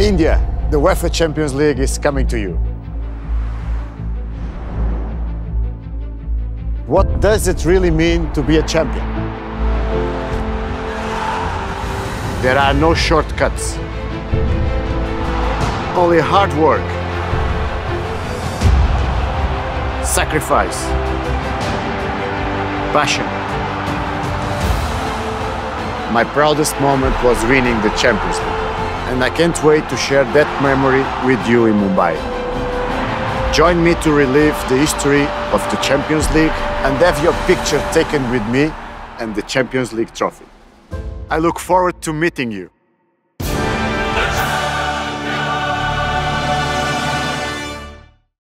India, the UEFA Champions League is coming to you. What does it really mean to be a champion? There are no shortcuts. Only hard work, sacrifice, passion. My proudest moment was winning the Champions League, and I can't wait to share that memory with you in Mumbai. Join me to relive the history of the Champions League and have your picture taken with me and the Champions League trophy. I look forward to meeting you.